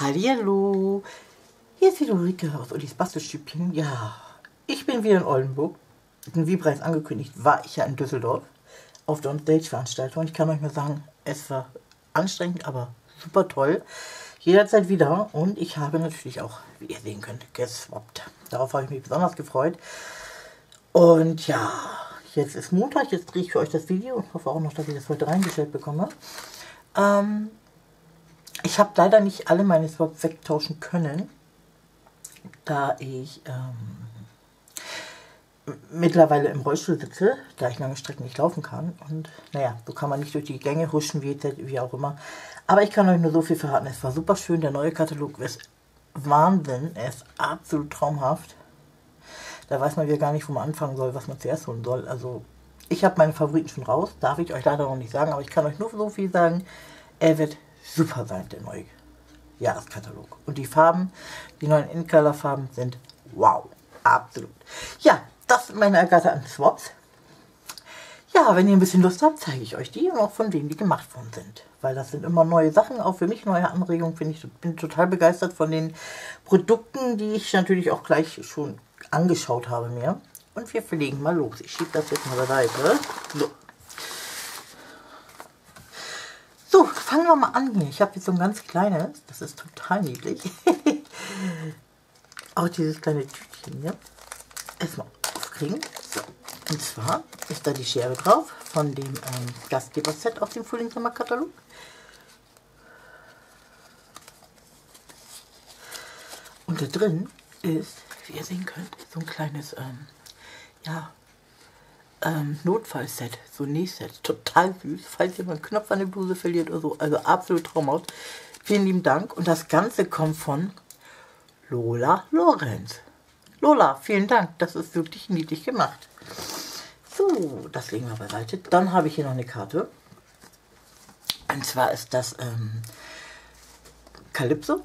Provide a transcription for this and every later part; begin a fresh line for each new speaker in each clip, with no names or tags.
Hallihallo, hier ist wieder Ulrike aus Ulis Bastelstübchen. Ja, ich bin wieder in Oldenburg. Wie bereits angekündigt, war ich ja in Düsseldorf auf der Stage-Veranstaltung. Ich kann euch mal sagen, es war anstrengend, aber super toll. Jederzeit wieder. Und ich habe natürlich auch, wie ihr sehen könnt, geswappt. Darauf habe ich mich besonders gefreut. Und ja, jetzt ist Montag. Jetzt drehe ich für euch das Video und hoffe auch noch, dass ich das heute reingestellt bekomme. Ähm, ich habe leider nicht alle meine Swaps wegtauschen können, da ich ähm, mittlerweile im Rollstuhl sitze, da ich lange Strecken nicht laufen kann. Und naja, so kann man nicht durch die Gänge huschen, wie, wie auch immer. Aber ich kann euch nur so viel verraten. Es war super schön. Der neue Katalog ist Wahnsinn. Er ist absolut traumhaft. Da weiß man ja gar nicht, wo man anfangen soll, was man zuerst holen soll. Also, ich habe meine Favoriten schon raus. Darf ich euch leider noch nicht sagen. Aber ich kann euch nur so viel sagen. Er wird super sein, der neue Jahreskatalog. Und die Farben, die neuen In-Color-Farben sind wow. Absolut. Ja, das sind meine ergatterten Swaps. Ja, wenn ihr ein bisschen Lust habt, zeige ich euch die und auch von wem die gemacht worden sind. Weil das sind immer neue Sachen, auch für mich neue Anregungen. Finde ich, bin total begeistert von den Produkten, die ich natürlich auch gleich schon angeschaut habe mir. Und wir verlegen mal los. Ich schiebe das jetzt mal beiseite. So. So, fangen wir mal an hier. Ich habe jetzt so ein ganz kleines, das ist total niedlich. auch dieses kleine Tütchen hier. Erstmal kriegen. So. Und zwar ist da die Schere drauf von dem ähm, Gastgeber-Set aus dem Frühlingssommer-Katalog. Und da drin ist, wie ihr sehen könnt, so ein kleines ähm, ja, ähm, Notfallset, so Nähset. Total süß, falls ihr mal einen Knopf an der Bluse verliert oder so. Also absolut traumhaft. Vielen lieben Dank. Und das Ganze kommt von Lola Lorenz. Lola, vielen Dank, das ist wirklich niedlich gemacht. So, das legen wir beiseite. Dann habe ich hier noch eine Karte. Und zwar ist das ähm, Calypso,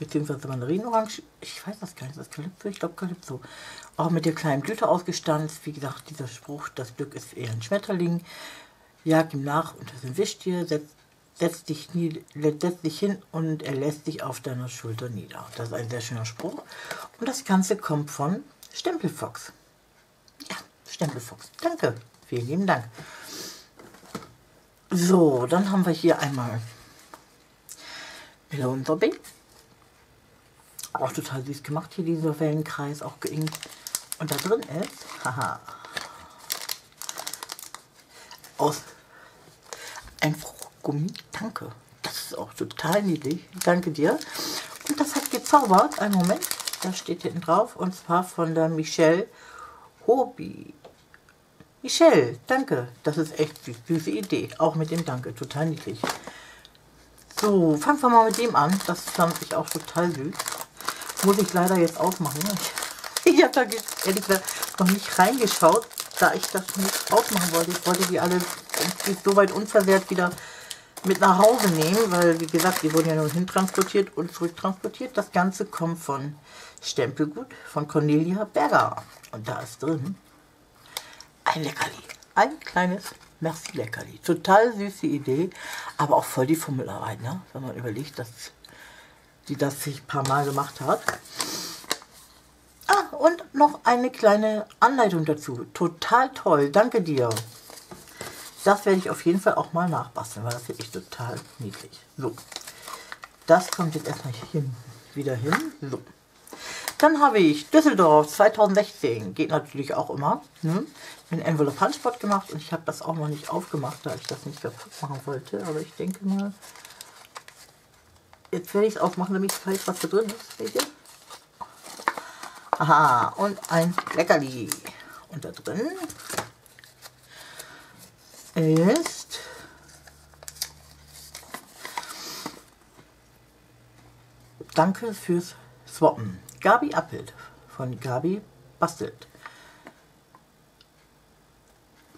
beziehungsweise Mandarinorange. Ich weiß das gar nicht, das Calypso? Ich glaube Calypso. Auch mit der kleinen Blüte ausgestanzt. Wie gesagt, dieser Spruch, das Glück ist eher ein Schmetterling. Jag ihm nach unter sein Wischtier, setzt setz dich, nie, setz dich hin und er lässt dich auf deiner Schulter nieder. Das ist ein sehr schöner Spruch. Und das Ganze kommt von Stempelfox. Ja, Stempelfox. Danke. Vielen lieben Dank. So, dann haben wir hier einmal Melonensorbet. Auch total süß gemacht hier, dieser Wellenkreis, auch geinkt. Und da drin ist, haha, aus ein Frucht Gummi. Danke. Das ist auch total niedlich. Danke dir. Und das hat gezaubert. Einen Moment. Da steht hinten drauf. Und zwar von der Michelle Hobby. Michelle, danke. Das ist echt süß. Süße Idee. Auch mit dem Danke. Total niedlich. So, fangen wir mal mit dem an. Das fand ich auch total süß. Muss ich leider jetzt aufmachen. Ich habe da ehrlich gesagt noch nicht reingeschaut, da ich das nicht aufmachen wollte. Ich wollte die alle so weit unversehrt wieder mit nach Hause nehmen, weil wie gesagt, die wurden ja nur hintransportiert und zurücktransportiert. Das Ganze kommt von Stempelgut von Cornelia Berger. Und da ist drin ein Leckerli. Ein kleines Merci-Leckerli. Total süße Idee, aber auch voll die Fummelarbeit, ne? wenn man überlegt, dass die das sich ein paar Mal gemacht hat. Ah, und noch eine kleine Anleitung dazu. Total toll. Danke dir. Das werde ich auf jeden Fall auch mal nachbasteln, weil das finde ich total niedlich. So, das kommt jetzt erstmal hier wieder hin. So. Dann habe ich Düsseldorf 2016, geht natürlich auch immer. Ne? Einen Envelope Handspot gemacht und ich habe das auch noch nicht aufgemacht, da ich das nicht verpackt machen wollte. Aber ich denke mal, jetzt werde ich es aufmachen, damit ich weiß, was da drin ist. Ihr? Aha, und ein Leckerli. Und da drin ist Danke fürs Swappen. Gabi Appelt von Gabi Bastelt.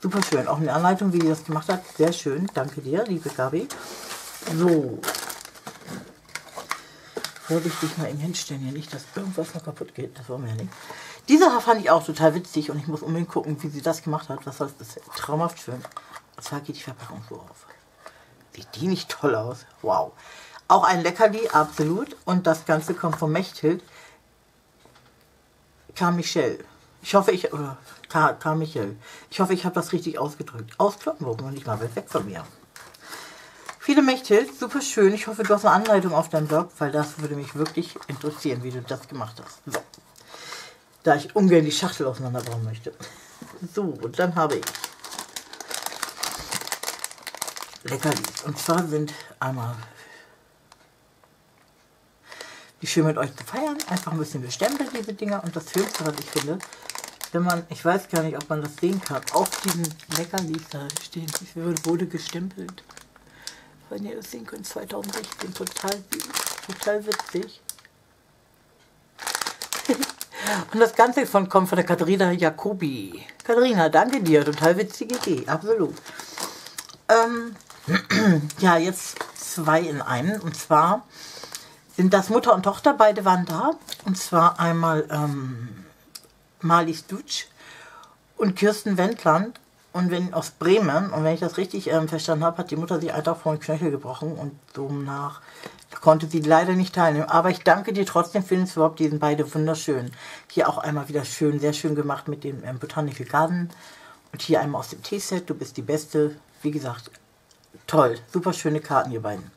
Super schön. Auch eine Anleitung, wie sie das gemacht hat. Sehr schön. Danke dir, liebe Gabi. So. Vorsichtig mal eben hinstellen hier. Nicht, dass irgendwas noch kaputt geht. Das wollen wir ja nicht. Diese fand ich auch total witzig und ich muss unbedingt gucken, wie sie das gemacht hat. Was soll das? Traumhaft schön. Und zwar geht die Verpackung so auf. Sieht die nicht toll aus? Wow. Auch ein Leckerli, absolut. Und das Ganze kommt vom Mechthild. Carmichel. Ich hoffe, ich, oder Carmichel. Ich hoffe, ich habe das richtig ausgedrückt. Aus Kloppenburg, noch nicht mal weg von mir. Viele Mechthild, super schön. Ich hoffe, du hast eine Anleitung auf deinem Blog, weil das würde mich wirklich interessieren, wie du das gemacht hast. So. Da ich ungern die Schachtel auseinanderbauen möchte. So, und dann habe ich Leckerlis. Und zwar sind einmal wie schön mit euch zu feiern. Einfach ein bisschen bestempelt, diese Dinger. Und das Höchste, was ich finde, wenn man, ich weiß gar nicht, ob man das sehen kann, auf diesen Leckerlis da stehen, wurde gestempelt wenn ihr das sehen könnt, 2016, total total witzig. Und das Ganze von, kommt von der Katharina Jacobi. Katharina, danke dir, total witzige Idee, absolut. Ähm, ja, jetzt zwei in einem. Und zwar sind das Mutter und Tochter, beide waren da. Und zwar einmal ähm, Marlies Dutsch und Kirsten Wendland und wenn aus Bremen, und wenn ich das richtig ähm, verstanden habe, hat die Mutter sich einfach vor den Knöchel gebrochen und so nach konnte sie leider nicht teilnehmen. Aber ich danke dir trotzdem für den Swap, die sind beide wunderschön. Hier auch einmal wieder schön, sehr schön gemacht mit dem ähm, Botanical Garden. Und hier einmal aus dem Teeset, du bist die Beste. Wie gesagt, toll, super schöne Karten, ihr beiden.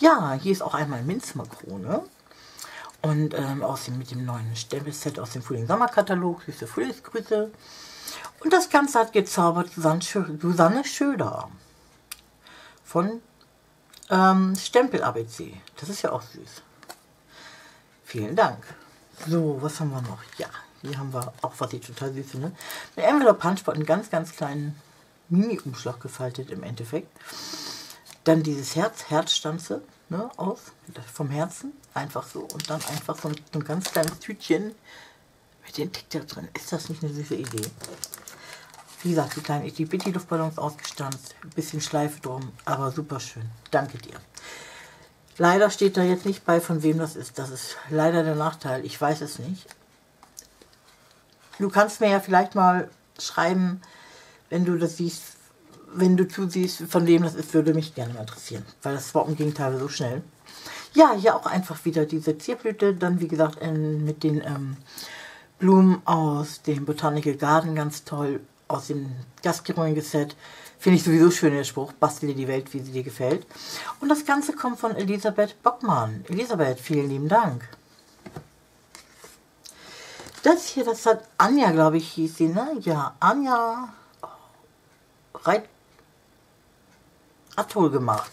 Ja, hier ist auch einmal Minzmakrone. Und ähm, aus dem, mit dem neuen Stempelset aus dem Frühling-Sommer-Katalog, süße Frühlingsgrüße. Und das Ganze hat gezaubert Susanne Schöder von ähm, Stempel ABC. Das ist ja auch süß. Vielen Dank. So, was haben wir noch? Ja, hier haben wir auch was ich total süß finde. Eine Envelope Punchboard, einen ganz, ganz kleinen Mini-Umschlag gefaltet im Endeffekt. Dann dieses Herz, Herzstanze, ne, aus, vom Herzen, einfach so. Und dann einfach so ein, so ein ganz kleines Tütchen mit den Tick da drin. Ist das nicht eine süße Idee? Wie gesagt, die kleinen Itty-Bitty Luftballons ausgestanzt, ein bisschen Schleife drum, aber super schön. Danke dir. Leider steht da jetzt nicht bei, von wem das ist. Das ist leider der Nachteil. Ich weiß es nicht. Du kannst mir ja vielleicht mal schreiben, wenn du das siehst, wenn du zusiehst, von wem das ist, würde mich gerne mal interessieren. Weil das Swappen ging teilweise so schnell. Ja, hier auch einfach wieder diese Zierblüte. Dann, wie gesagt, mit den ähm, Blumen aus dem Botanical Garden ganz toll aus dem Gastgeberin-Set. Finde ich sowieso schön, der Spruch. Bastel dir die Welt, wie sie dir gefällt. Und das Ganze kommt von Elisabeth Bockmann. Elisabeth, vielen lieben Dank. Das hier, das hat Anja, glaube ich, hieß sie, ne? Ja, Anja Reit Atoll gemacht.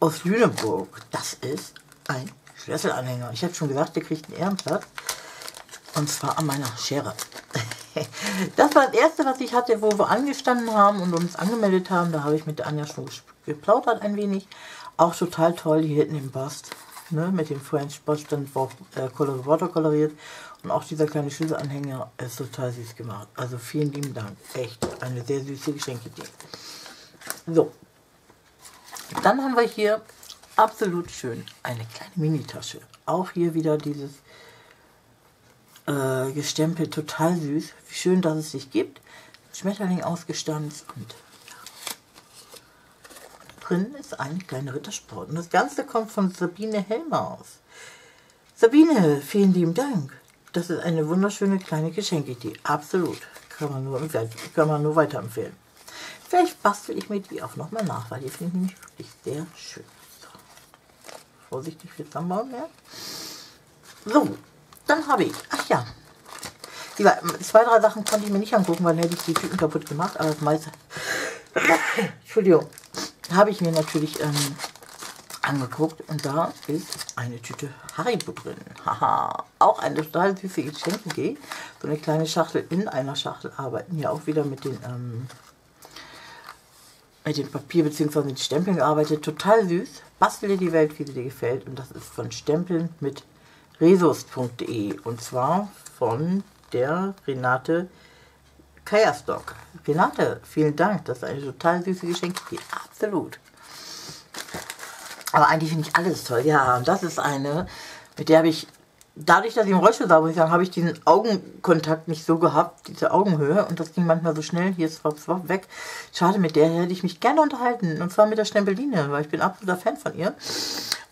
Aus Lüneburg. Das ist ein Schlüsselanhänger. Ich habe schon gesagt, der kriegt einen Ehrenplatz. Und zwar an meiner Schere. Das war das erste, was ich hatte, wo wir angestanden haben und uns angemeldet haben. Da habe ich mit der Anja schon geplaudert ein wenig. Auch total toll hier hinten im Bast. Ne, mit dem French Baststand äh, watercoloriert. Und auch dieser kleine Schlüsselanhänger ist total süß gemacht. Also vielen lieben Dank. Echt eine sehr süße Geschenkidee. So. Dann haben wir hier absolut schön eine kleine Mini-Tasche. Auch hier wieder dieses äh, gestempelt, total süß. Wie schön, dass es sich gibt. Schmetterling ausgestanzt und drin ist eine kleine Rittersport. Und das Ganze kommt von Sabine Helmer aus. Sabine, vielen lieben Dank. Das ist eine wunderschöne kleine Geschenkidee. Absolut. Kann man nur, kann man nur weiterempfehlen. Vielleicht bastel ich mir die auch nochmal nach, weil die finde ich nämlich wirklich sehr schön. So. Vorsichtig für zusammenbauen, ja. So, dann habe ich, ach ja, die, zwei, drei Sachen konnte ich mir nicht angucken, weil dann hätte ich die Tüten kaputt gemacht. Aber das meiste, Entschuldigung, habe ich mir natürlich ähm, angeguckt. Und da ist eine Tüte Haribo drin. Haha, auch eine total süße Geschenkidee. So eine kleine Schachtel in einer Schachtel arbeiten. Hier auch wieder mit den... Ähm, mit dem Papier bzw. mit Stempeln gearbeitet. Total süß. Bastel dir die Welt, wie sie dir gefällt. Und das ist von Stempeln mit resus.de und zwar von der Renate Kajerstock. Renate, vielen Dank, das ist eine total süße Geschenke. Absolut. Aber eigentlich finde ich alles toll. Ja, und das ist eine, mit der habe ich dadurch, dass ich im Rollstuhl war, muss ich sagen, habe ich diesen Augenkontakt nicht so gehabt, diese Augenhöhe. Und das ging manchmal so schnell. Hier ist es weg. Schade, mit der hätte ich mich gerne unterhalten. Und zwar mit der Stempeline, weil ich bin absoluter Fan von ihr.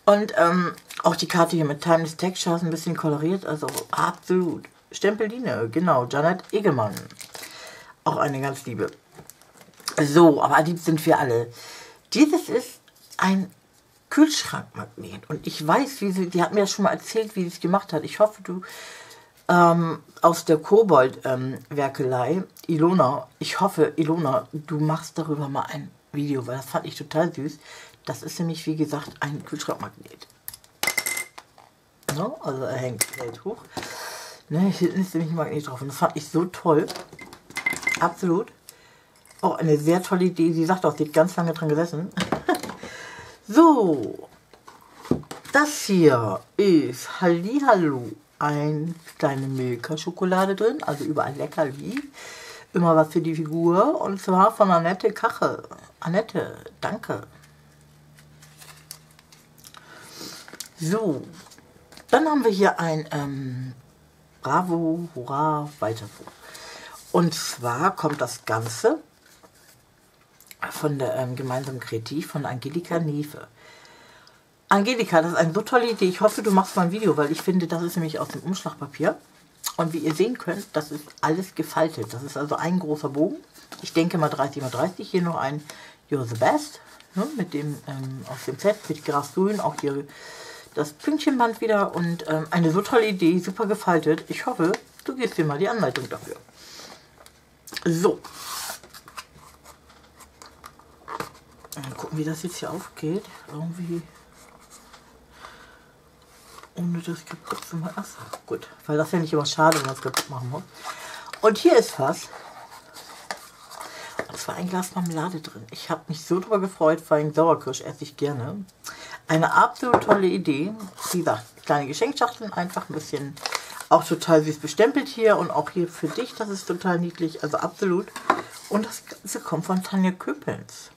Und ähm, auch die Karte hier mit Timeless Texture ist ein bisschen koloriert. Also absolut. Stempeline, genau. Janet Egemann. Auch eine ganz liebe. So, aber die sind wir alle. Dieses ist ein Kühlschrankmagnet. Und ich weiß, wie sie, die hat mir ja schon mal erzählt, wie sie es gemacht hat. Ich hoffe, du ähm, aus der Kobold-Werkelei, ähm, Ilona, ich hoffe, Ilona, du machst darüber mal ein Video, weil das fand ich total süß. Das ist nämlich, wie gesagt, ein Kühlschrankmagnet. No? Also er hängt, hält hoch. Ne, hier ist nämlich ein Magnet drauf. Und das fand ich so toll. Absolut. Auch eine sehr tolle Idee. Sie sagt auch, sie hat ganz lange dran gesessen. So, das hier ist Hallihallo, ein kleine Milka-Schokolade drin, also überall Leckerli. Immer was für die Figur und zwar von Annette Kache. Annette, danke. So, dann haben wir hier ein ähm, Bravo, Hurra, weiter so. Und zwar kommt das Ganze von der ähm, gemeinsamen Kreativ von Angelika Nefe. Angelika, das ist eine so tolle Idee. Ich hoffe, du machst mal ein Video, weil ich finde, das ist nämlich aus dem Umschlagpapier. Und wie ihr sehen könnt, das ist alles gefaltet. Das ist also ein großer Bogen. Ich denke mal 30 x 30. Hier noch ein You're the Best. Ne, mit dem ähm, aus dem Set mit Grasgrün. Auch hier das Pünktchenband wieder. Und ähm, eine so tolle Idee, super gefaltet. Ich hoffe, du gibst dir mal die Anleitung dafür. So, Mal gucken, wie das jetzt hier aufgeht. Irgendwie ohne das kaputt zu machen. Achso, gut. Weil das ja nicht immer schade, wenn man es kaputt machen muss. Und hier ist was. Und zwar ein Glas Marmelade drin. Ich habe mich so drüber gefreut, weil Sauerkirsch esse ich gerne. Eine absolut tolle Idee. Wie gesagt, kleine Geschenkschachteln, einfach ein bisschen auch total süß bestempelt hier und auch hier für dich, das ist total niedlich, also absolut. Und das Ganze kommt von Tanja Köpens.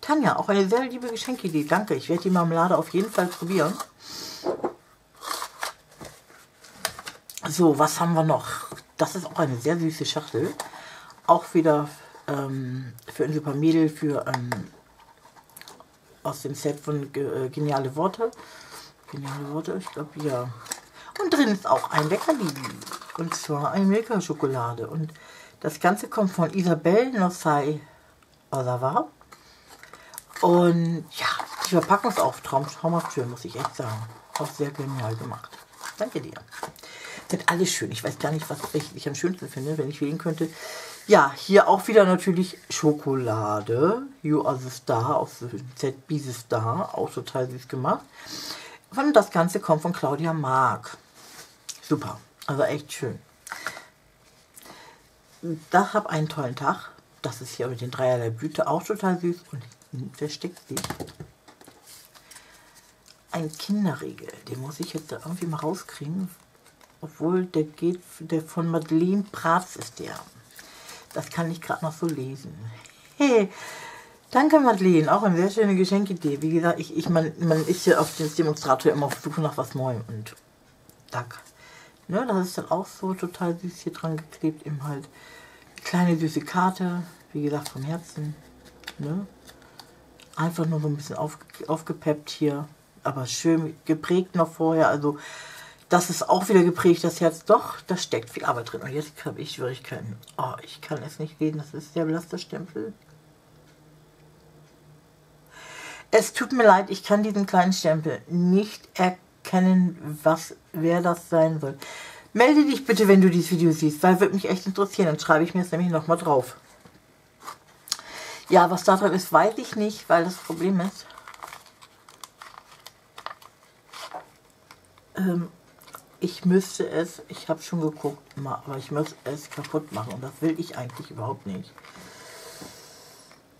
Tanja, auch eine sehr liebe Geschenkidee. Danke. Ich werde die Marmelade auf jeden Fall probieren. So, was haben wir noch? Das ist auch eine sehr süße Schachtel. Auch wieder ähm, für ein super Mädel, für ähm, aus dem Set von äh, Geniale Worte. Geniale Worte, ich glaube ja. Und drin ist auch ein Leckerli. Und zwar ein Milka-Schokolade. Und das Ganze kommt von Isabelle Nossai Osawa. Und ja, die Verpackung ist auch traumhaft schön, muss ich echt sagen. Auch sehr genial gemacht. Danke dir. Sind alles schön. Ich weiß gar nicht, was ich am schönsten finde, wenn ich wählen könnte. Ja, hier auch wieder natürlich Schokolade. You are the Star aus Be the Star. Auch total süß gemacht. Und das Ganze kommt von Claudia Mark. Super. Also echt schön. Da hab einen tollen Tag. Das ist hier mit den dreierlei Blüte auch total süß. Und versteckt sich ein Kinderriegel. Den muss ich jetzt irgendwie mal rauskriegen. Obwohl, der geht, der von Madeleine Pratz ist der. Das kann ich gerade noch so lesen. Hey, danke Madeleine, auch eine sehr schöne Geschenkidee. Wie gesagt, ich, ich man, man ist ja auf dem Demonstrator immer auf Suche nach was Neuem und danke. Ne, das ist dann auch so total süß hier dran geklebt, eben halt kleine süße Karte, wie gesagt vom Herzen. Ne? Einfach nur so ein bisschen auf, aufgepeppt hier. Aber schön geprägt noch vorher. Also das ist auch wieder geprägt, das Herz. Doch, da steckt viel Arbeit drin. Und jetzt habe ich Schwierigkeiten. Oh, ich kann es nicht lesen. Das ist der Belasterstempel. Es tut mir leid, ich kann diesen kleinen Stempel nicht erkennen, was, wer das sein soll. Melde dich bitte, wenn du dieses Video siehst, weil würde mich echt interessieren. Dann schreibe ich mir es nämlich nochmal drauf. Ja, was da drin ist, weiß ich nicht, weil das Problem ist, ähm, ich müsste es, ich habe schon geguckt, aber ich müsste es kaputt machen und das will ich eigentlich überhaupt nicht.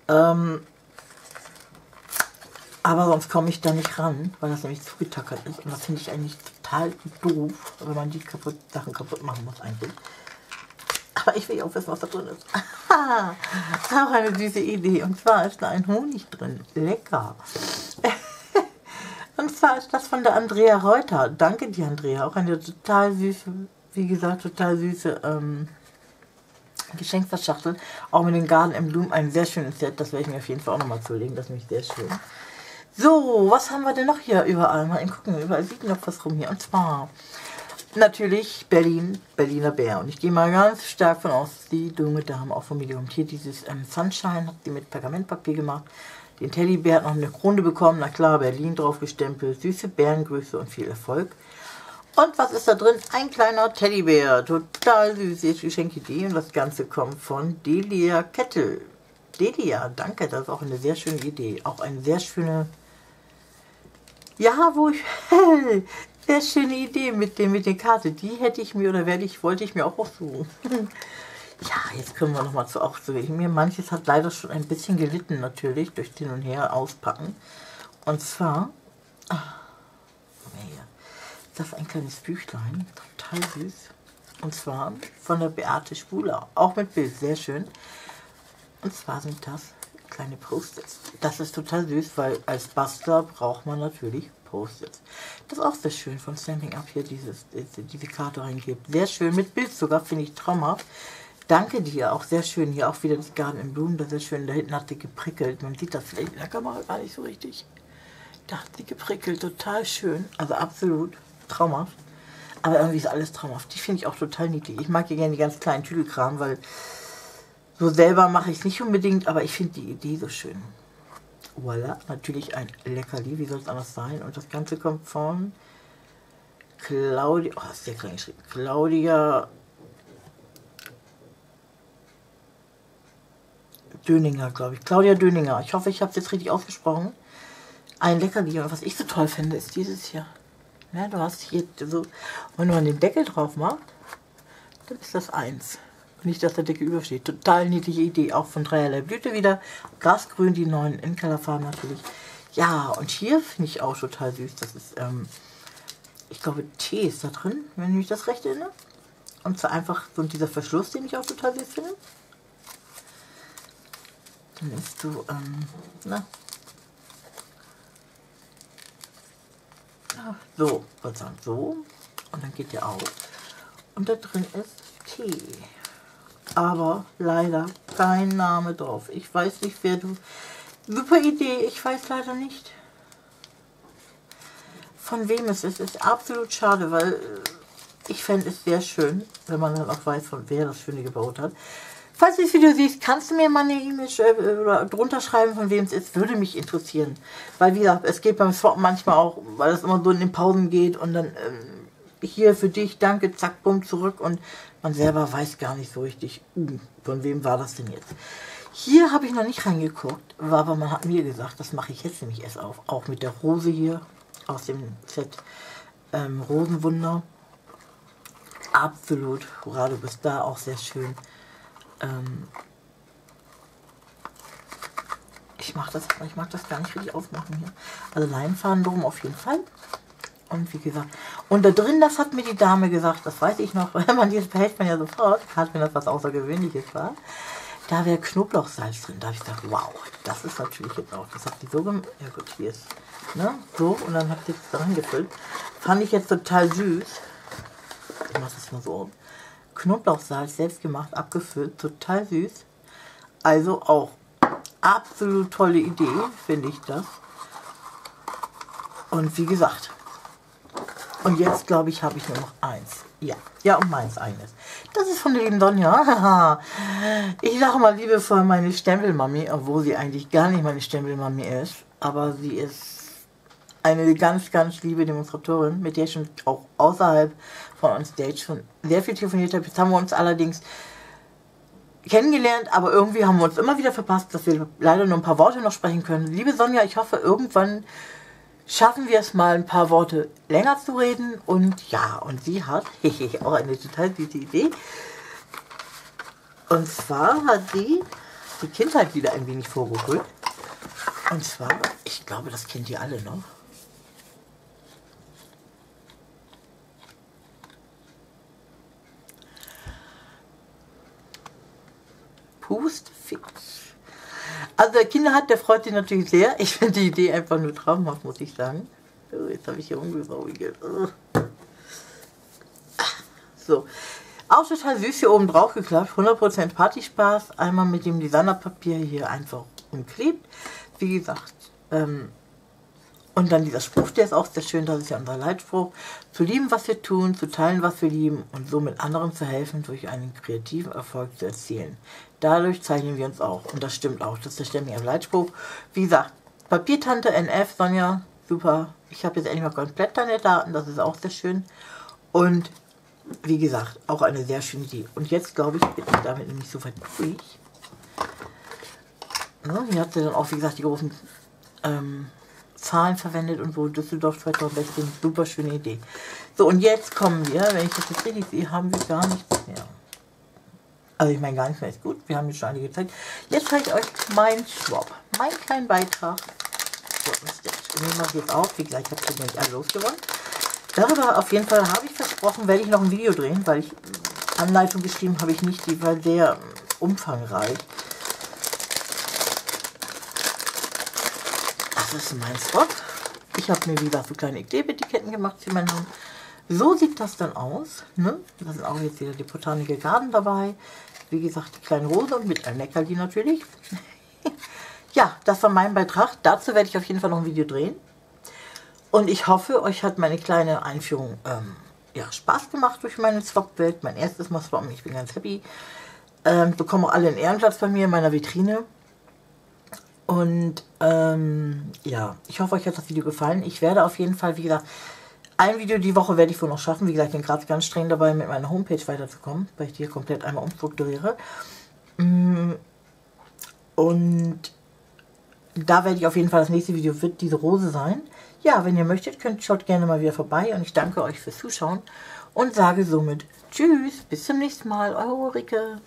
Ähm, aber sonst komme ich da nicht ran, weil das nämlich zugetackert ist und das finde ich eigentlich total doof, wenn man die kaputt, Sachen kaputt machen muss eigentlich. Aber ich will auch wissen, was da drin ist. auch eine süße Idee. Und zwar ist da ein Honig drin. Lecker. Zwar ist das von der Andrea Reuter. Danke dir, Andrea. Auch eine total süße, wie gesagt, total süße ähm, Geschenkverschachtel. Auch mit den Garden im Blumen. Ein sehr schönes Set. Das werde ich mir auf jeden Fall auch nochmal zulegen. Das ist nämlich sehr schön. So, was haben wir denn noch hier überall? Mal gucken, überall sieht noch was rum hier. Und zwar natürlich Berlin, Berliner Bär. Und ich gehe mal ganz stark von aus, die junge Dame auch von mir kommt. Hier dieses ähm, Sunshine hat sie mit Pergamentpapier gemacht. Den Teddybär hat noch eine Krone bekommen. Na klar, Berlin drauf gestempelt. Süße Bärengrüße und viel Erfolg. Und was ist da drin? Ein kleiner Teddybär. Total süß. Jetzt Geschenkidee. Und das Ganze kommt von Delia Kettel. Delia, danke. Das ist auch eine sehr schöne Idee. Auch eine sehr schöne... Ja, wo ich... Sehr schöne Idee mit dem mit der Karte. Die hätte ich mir oder werde ich, wollte ich mir auch aussuchen. ja, jetzt können wir nochmal zu auszuwählen. Mir manches hat leider schon ein bisschen gelitten natürlich durch den und her auspacken. Und zwar, ach, das ist ein kleines Büchlein, total süß. Und zwar von der Beate Spuler, auch mit Bild, sehr schön. Und zwar sind das kleine Post-its. Das ist total süß, weil als Bastler braucht man natürlich Post-its. Das ist auch sehr schön von Standing Up hier, dieses, diese Karte reingibt. Sehr schön, mit Bild sogar, finde ich traumhaft. Danke dir, auch sehr schön. Hier auch wieder das Garten im Blumen, das ist schön. Da hinten hat sie geprickelt. Man sieht das vielleicht in der Kamera gar nicht so richtig. Da hat sie geprickelt, total schön. Also absolut traumhaft. Aber irgendwie ist alles traumhaft. Die finde ich auch total niedlich. Ich mag hier gerne die ganz kleinen Tüdelkram, weil so selber mache ich es nicht unbedingt, aber ich finde die Idee so schön. Voila, natürlich ein Leckerli, wie soll es anders sein? Und das Ganze kommt von Claudia, oh, ist sehr klein geschrieben, Claudia Döninger, glaube ich. Claudia Döninger. Ich hoffe, ich habe es jetzt richtig ausgesprochen. Ein Leckerli. Und was ich so toll finde, ist dieses hier. Ja, du hast hier so, wenn man den Deckel drauf macht, dann ist das eins. Nicht, dass der Deckel übersteht. Total niedliche Idee. Auch von dreierlei Blüte wieder. Grasgrün, die neuen Endcolorfarben natürlich. Ja, und hier finde ich auch total süß. Das ist, ähm, ich glaube, Tee ist da drin, wenn ich mich das recht erinnere. Und zwar einfach so dieser Verschluss, den ich auch total süß finde. Dann ist du, ähm, na. So, was sagen so. Und dann geht der auf. Und da drin ist Tee aber leider kein Name drauf. Ich weiß nicht, wer du... Super Idee, ich weiß leider nicht, von wem es ist. Ist absolut schade, weil äh, ich fände es sehr schön, wenn man dann auch weiß, von wer das Schöne gebaut hat. Falls du das Video siehst, kannst du mir mal eine E-Mail oder drunter schreiben, von wem es ist. Würde mich interessieren. Weil, wie gesagt, es geht beim Swap manchmal auch, weil es immer so in den Pausen geht und dann ähm, hier für dich, danke, zack, bumm, zurück und man selber weiß gar nicht so richtig, uh, von wem war das denn jetzt. Hier habe ich noch nicht reingeguckt, aber man hat mir gesagt, das mache ich jetzt nämlich erst auf. Auch mit der Rose hier aus dem Set ähm, Rosenwunder. Absolut, hurra, du bist da, auch sehr schön. Ähm, ich, mach das, ich mag das gar nicht richtig aufmachen hier. Also Leinfaden drum auf jeden Fall. Und wie gesagt, und da drin, das hat mir die Dame gesagt, das weiß ich noch, wenn man dieses behält man ja sofort, hat mir das was Außergewöhnliches war. Da wäre Knoblauchsalz drin. Da habe ich gedacht, wow, das ist natürlich jetzt auch. Das hat sie so gemacht. Ja gut, hier ist, ne, so. Und dann hat sie es dran gefüllt. Fand ich jetzt total süß. Ich mache das mal so. Knoblauchsalz selbst gemacht, abgefüllt, total süß. Also auch absolut tolle Idee, finde ich das. Und wie gesagt, und jetzt, glaube ich, habe ich nur noch eins. Ja, ja, und meins eines. Das ist von der lieben Donja. Ich sage mal liebevoll meine Stempelmami, obwohl sie eigentlich gar nicht meine Stempelmami ist. Aber sie ist eine ganz, ganz liebe Demonstratorin, mit der ich schon auch außerhalb von uns Stage schon sehr viel telefoniert habe. Jetzt haben wir uns allerdings kennengelernt, aber irgendwie haben wir uns immer wieder verpasst, dass wir leider nur ein paar Worte noch sprechen können. Liebe Sonja, ich hoffe, irgendwann schaffen wir es mal ein paar Worte länger zu reden. Und ja, und sie hat auch eine total gute Idee. Und zwar hat sie die Kindheit wieder ein wenig vorgeholt. Und zwar, ich glaube, das kennt ihr alle noch. Pustfix. Also der Kinderhand, der freut sich natürlich sehr. Ich finde die Idee einfach nur traumhaft, muss ich sagen. Oh, jetzt habe ich hier umgesaugelt. So. Auch total süß hier oben drauf geklappt. 100% Partyspaß. Einmal mit dem Designerpapier hier einfach umklebt. Wie gesagt, ähm, und dann dieser Spruch, der ist auch sehr schön, das ist ja unser Leitspruch. Zu lieben, was wir tun, zu teilen, was wir lieben und somit anderen zu helfen, durch einen kreativen Erfolg zu erzielen. Dadurch zeichnen wir uns auch. Und das stimmt auch. Das ist der ständige Leitspruch. Wie gesagt, Papiertante NF, Sonja, super. Ich habe jetzt endlich mal komplett deine Daten, das ist auch sehr schön. Und wie gesagt, auch eine sehr schöne Idee. Und jetzt glaube ich, bin ich damit nämlich so weit durch. Ja, hier hat sie dann auch, wie gesagt, die großen ähm, Zahlen verwendet und so. Düsseldorf 2016, super schöne Idee. So, und jetzt kommen wir, wenn ich das jetzt richtig sehe, haben wir gar nichts mehr. Also ich meine, gar nichts mehr ist gut. Wir haben jetzt schon einige Zeit. Jetzt zeige ich euch mein Swap. Mein kleinen Beitrag. So, ich nehme das jetzt auf. Wie gleich habe ich nämlich alle losgewonnen. Darüber auf jeden Fall habe ich versprochen, werde ich noch ein Video drehen, weil ich Anleitung geschrieben habe ich nicht, die war sehr umfangreich. Das ist mein Swap. Ich habe mir, wie gesagt, so kleine Klebetiketten gemacht für meinen Hund. So sieht das dann aus. Ne? Da sind auch jetzt wieder die Botanical Garden dabei. Wie gesagt, die kleine Rose mit einem Leckerli natürlich. ja, das war mein Beitrag. Dazu werde ich auf jeden Fall noch ein Video drehen. Und ich hoffe, euch hat meine kleine Einführung ähm, ja, Spaß gemacht durch meine Swap-Welt. Mein erstes Mal Swappen, ich bin ganz happy. Ähm, bekommen auch alle einen Ehrenplatz bei mir in meiner Vitrine. Und ähm, ja, ich hoffe, euch hat das Video gefallen. Ich werde auf jeden Fall, wie gesagt, ein Video die Woche werde ich wohl noch schaffen. Wie gesagt, ich bin gerade ganz streng dabei, mit meiner Homepage weiterzukommen, weil ich die hier komplett einmal umstrukturiere. Mm, und da werde ich auf jeden Fall, das nächste Video wird diese Rose sein. Ja, wenn ihr möchtet, könnt schaut gerne mal wieder vorbei und ich danke euch fürs Zuschauen und sage somit Tschüss, bis zum nächsten Mal, eure Ulrike.